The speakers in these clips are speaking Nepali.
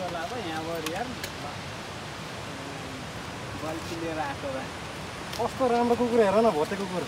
होला पो यहाँबाट यार गल्ती लिएर आएको भए कस्तो राम्रो कुकुर हेर न भोटे कुकुर।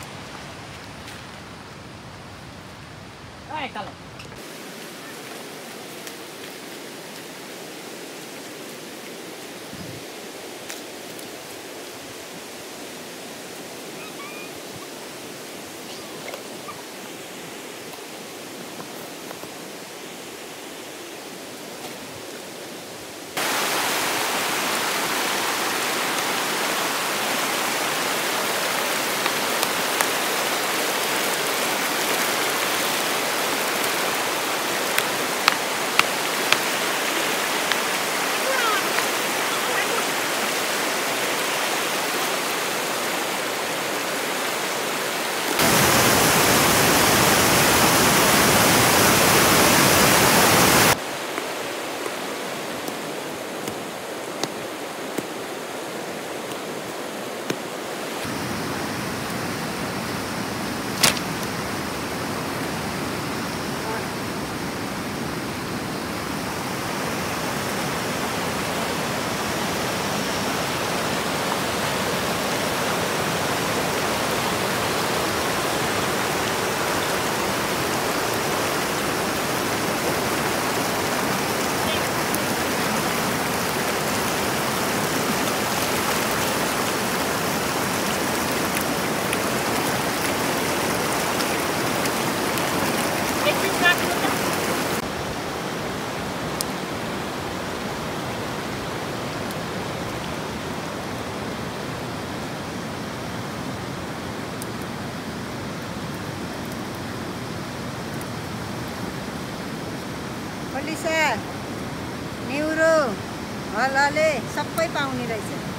खोलिसा निउरो हलले सबै पाउने रहेछ।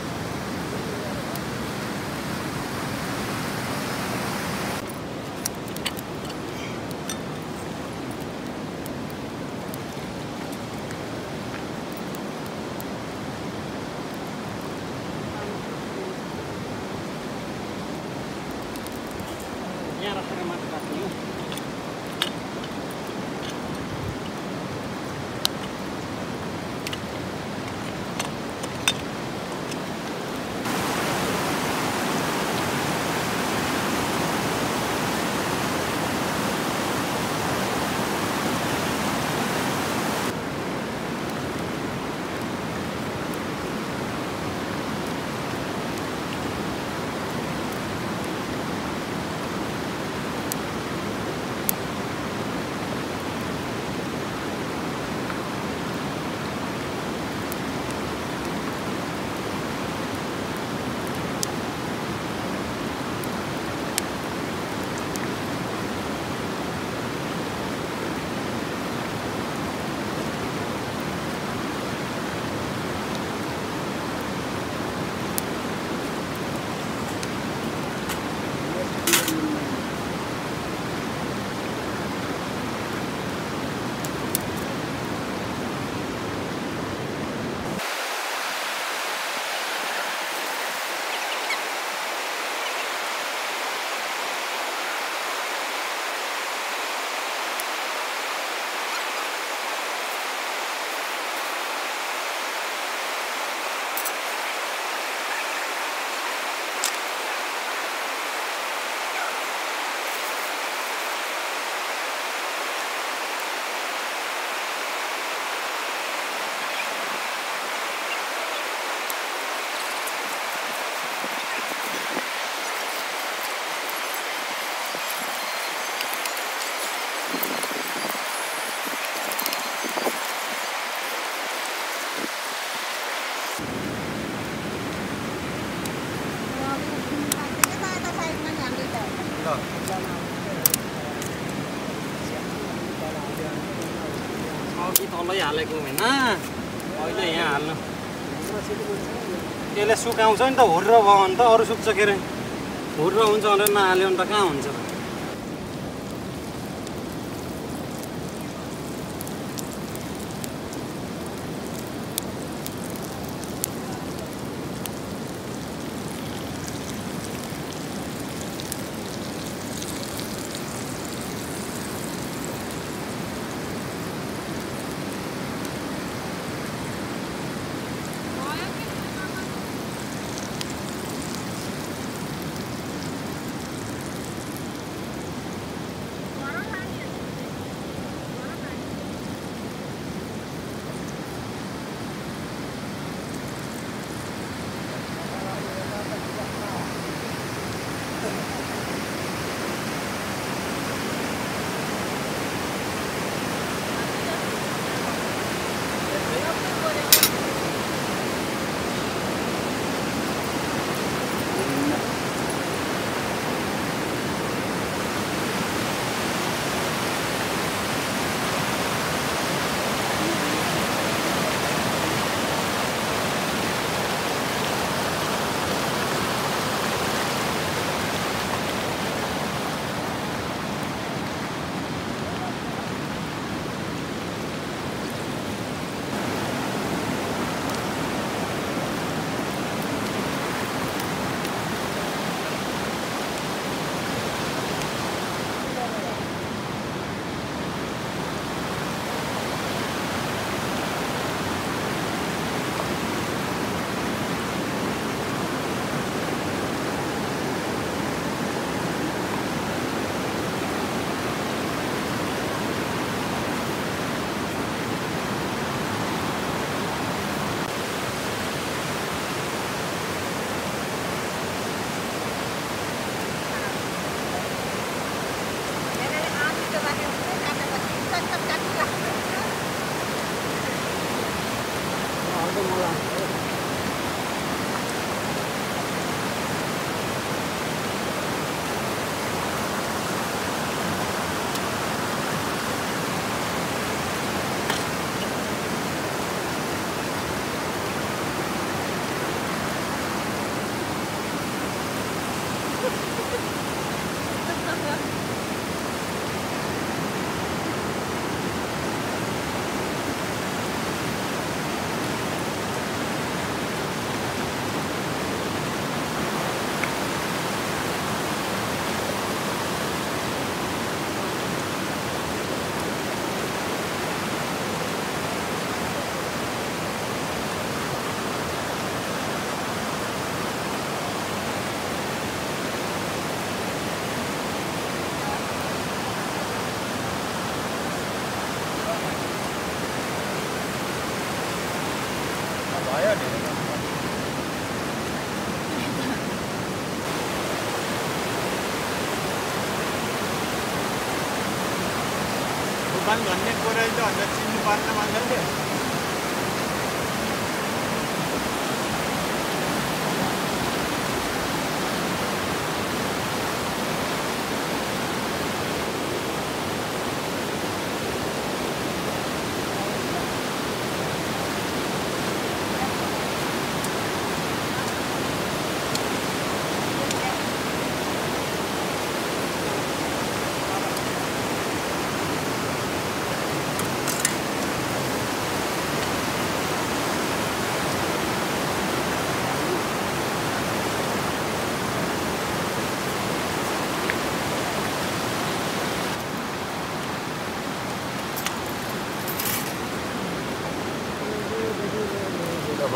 तलै हालेको होइन? अहिले यहाँ हाल्नु। त्यसले सुकाउँछ नि त हुर्र भयो भने त अरू सुक्छ के अरे? हुर्र हुन्छ भनेर नहाल्यो भने त कहाँ हुन्छ? त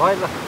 भयो ल